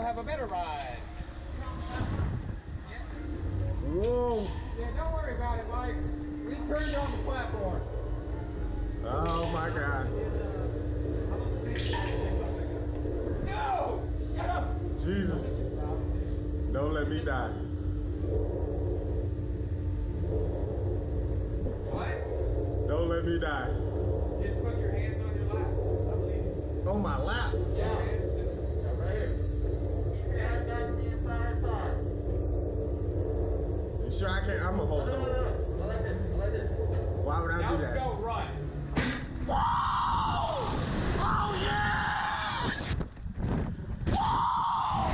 you'll have a better ride. Whoa. Yeah, don't worry about it, Mike. We turned on the platform. Oh my God. No! Shut up! Jesus. Don't let me die. What? Don't let me die. Just put your hands on your lap. I believe you. On my lap. Yeah, man. Just, yeah, right here. Keep your hands up the entire time. You sure I can't? I'm gonna hold No, no, on. no, no. Go like this. Go like this. Why would I Now do that? run. Oh yeah! Whoa!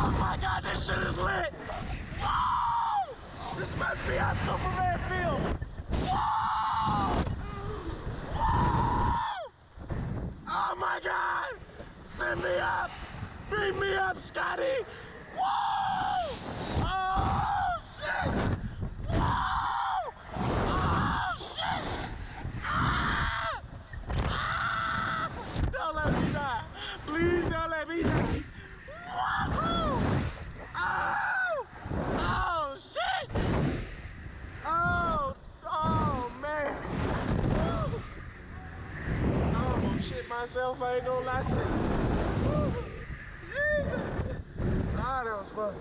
Oh my god, this shit is lit! Whoa! This must be how Superman feels! Whoa! Whoa! Oh my god! Send me up! Beat me up, Scotty! Whoa! Oh! Oh shit! Don't let me die! Please don't let me die! Whoa! Oh! Oh, oh, oh, oh! Shit myself, I ain't gonna lie to you. Woo! Jesus! Ah, that was fun.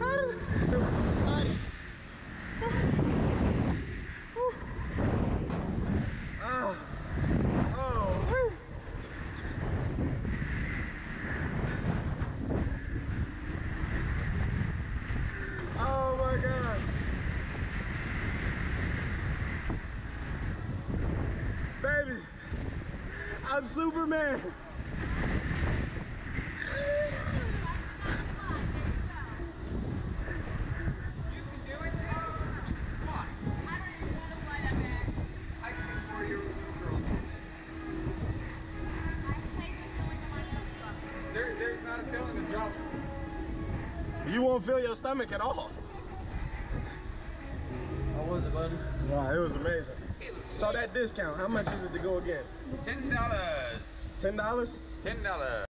Ah, It was so exciting. Woo. Oh. Oh. woo. Oh my God. Baby, I'm Superman. You can do it now. Come on. I can see four year old girls. There, there's not a feeling in drop. You won't feel your stomach at all. How was it, buddy? Wow, it was amazing. So that discount, how much is it to go again? Ten dollars. Ten dollars? Ten dollars.